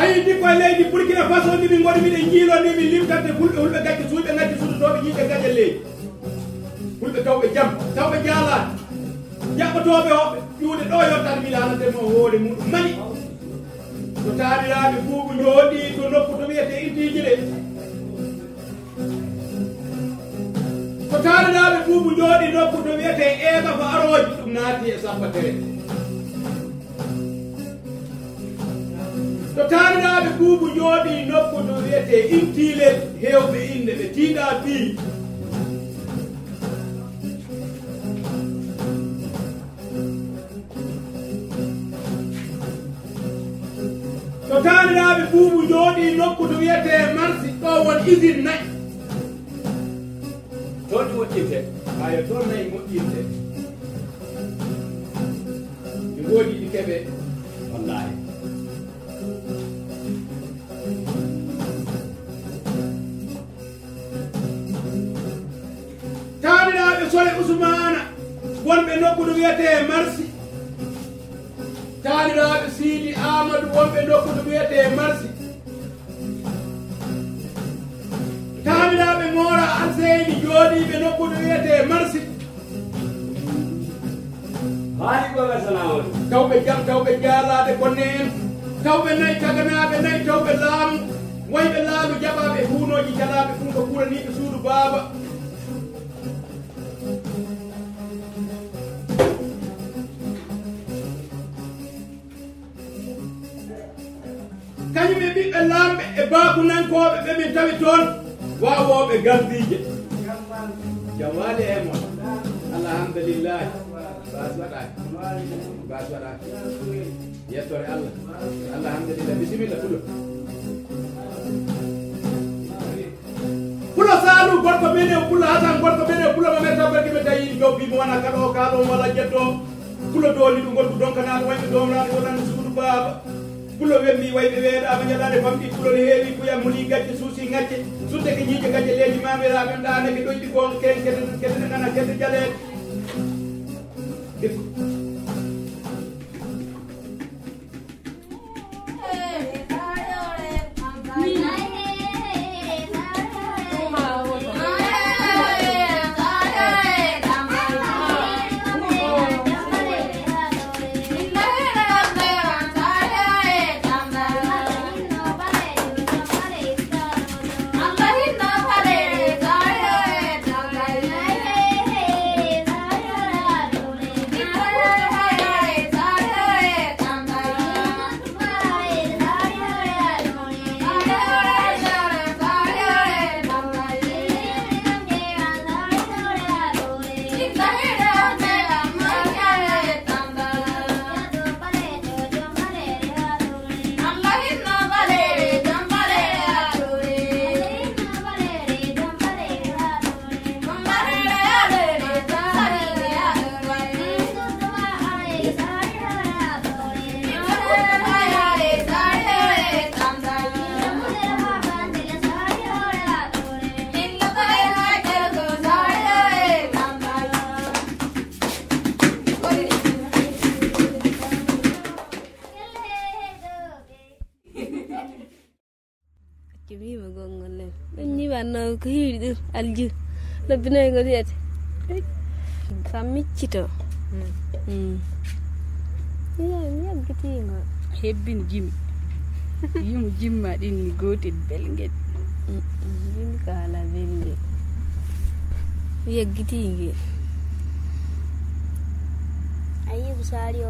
ayidi koye leydi burkina faso ndi min goni miɗen jiilo ni min limtande fulɓe hulɓe gacce suuɓe gacce suutotoɓe yiiɓe gaƴe leydi fulɓe tawɓe jaam tawɓe jaalani jaɓɓotoɓe hoɓɓe ƴuuɗe ɗo yontan milanatemo hoore muɗum mani. To taaniraɓe buubu jooɗi to nokku to wiyete intiji ɗe so taaniraɓe buubu jooɗi nokku to wiyete eeba ko aroji ɗum naati e sappatere so taarnaaɓe ɓuubu jooɗi nokku no wiyete intile hewɓe inne ɓe tiiɗa bii so taarnaaɓe ɓuubu jooɗi nokku no wiyete marsi ɗo won usine nayi. Toon ɗi moƴƴirte hayo toon nayi moƴƴirte ɗi ngoodi ɗi keɓe. e nokku ɗo wiyete marsi. Taaniraaɓe siidi amadou wonɓe nokku ɗo wiyete marsi. Taaniraaɓe moora alseyni jooɗiiɓe nokku ɗo wiyete marsi. Haali ko wesanawol tawɓe jam tawɓe jaalaade bonne en tawɓe nayi taganaaɓe nayi tawɓe laamu. Wayɓe laamu jaɓaaɓe huunooji jalaaɓe fum ko ɓuraniiɓe suudu baaba. Kañum e ɓiɓɓe laamɓe e baabunankooɓe ɓe min tawi toon waawooɓe gardiije jam e mon alhamdulillahi bas waɗaaki yettore allah. Alhamdulillah. Bisimilla pulo pulo saalu gorko mene pulo hasan gorko mene pulo mo meta gorke ɓe tawi jow bimo wona kaɗo kaɗo walla jetto. Pulo dooli ɗum gonɗu donkanaɗo wayɓe domraɗo wonani suudu pulo wemmi wayɓe weeɗama ñalade famɗi pulo ne heewi kuya moni gacce suusi gacce sudde ke ñiije gacce leeji mamiraɓe ɗaneke ɗoyɗi gon ken kede kede gana kede jimi ma gonga le ni banno ko hiwi dum alju labbino e ngol yete sammiccito yaggitingo hebbini jimi yimu jimma ɗin ni gotel belgel jimi ka hala belgel yaggitingel ayibu sari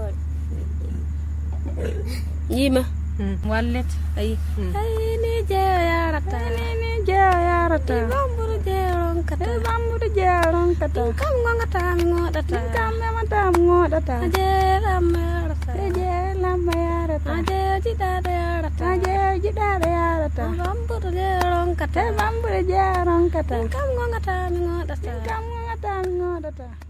gì mà? Hmm. walet ay hmm. ay ni je ya rata ni ni je ya rata bambur je rong kata bambur je rong kata kam ngong kata ngong data kam me mata ngong data je la me rata je la me ya rata je ji da de ya rata je ji da de ya rata bambur je rong kata bambur je rong kata kam ngong kata ngong data kam ngong kata ngong data